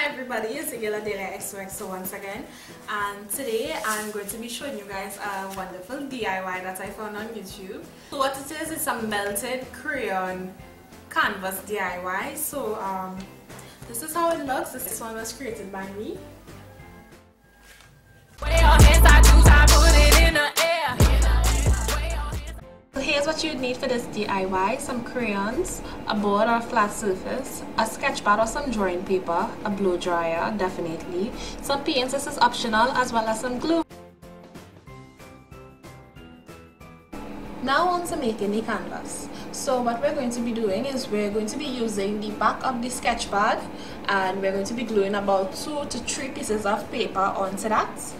Hi everybody, it's Adalia XOXO once again and today I'm going to be showing you guys a wonderful DIY that I found on YouTube. So what it is, is a melted crayon canvas DIY. So um, this is how it looks. This one was created by me. What you need for this DIY. Some crayons, a board or flat surface, a sketch pad or some drawing paper, a blow dryer, definitely, some paints, this is optional, as well as some glue. Now on to making the canvas. So what we're going to be doing is we're going to be using the back of the sketch pad and we're going to be gluing about two to three pieces of paper onto that.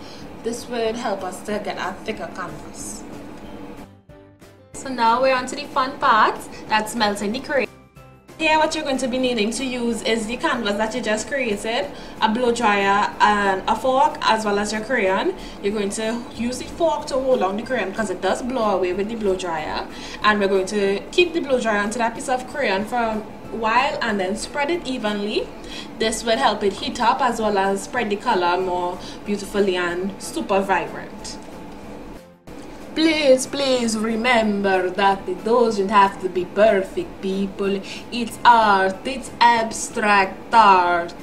This would help us to get a thicker canvas. So now we're on to the fun part, that's melting the crayon. Here what you're going to be needing to use is the canvas that you just created, a blow dryer and a fork as well as your crayon. You're going to use the fork to hold on the crayon because it does blow away with the blow dryer. And we're going to keep the blow dryer onto that piece of crayon for a while and then spread it evenly. This will help it heat up as well as spread the color more beautifully and super vibrant. Please, please remember that it doesn't have to be perfect, people. It's art, it's abstract art.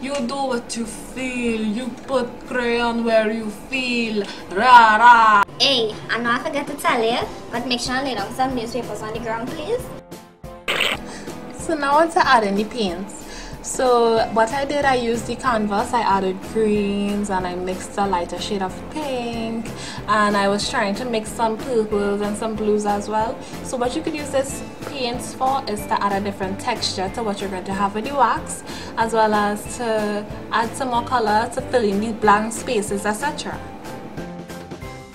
You do what you feel, you put crayon where you feel. Rah rah. Hey, I know I forgot to tell you, but make sure you lay down some newspapers on the ground, please. So now I want to add any the paints. So what I did, I used the canvas, I added greens and I mixed a lighter shade of pink and I was trying to mix some purples and some blues as well. So what you could use this paints for is to add a different texture to what you're going to have with the wax as well as to add some more color to fill in the blank spaces etc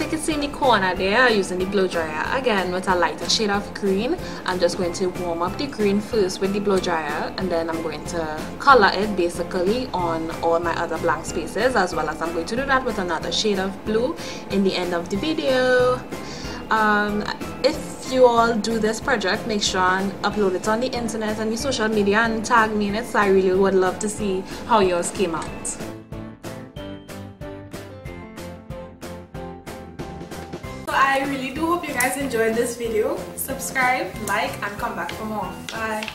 can see in the corner there using the blow dryer. Again with a lighter shade of green I'm just going to warm up the green first with the blow dryer and then I'm going to color it basically on all my other blank spaces as well as I'm going to do that with another shade of blue in the end of the video. Um, if you all do this project make sure and upload it on the internet and the social media and tag me in it so I really would love to see how yours came out I really do hope you guys enjoyed this video. Subscribe, like, and come back for more. Bye.